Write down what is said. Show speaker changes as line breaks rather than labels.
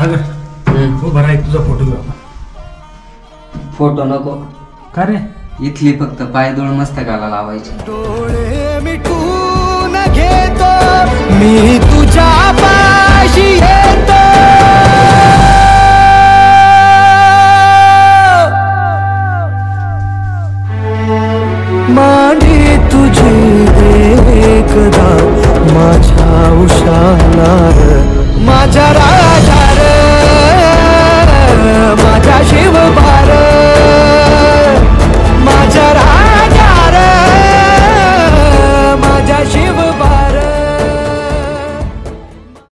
सागर
हम्म,
हो बरा एक तुझा फोटो घेऊ
फोटो नको.
का रे?
इथली फक्त पायदोळ मस्तकाला लावायची.
डोळे मिटून घेतो मी तुझ्या पाशी येतो. मांडी तुझी एकदा माझ्या उशाला माझ्या रा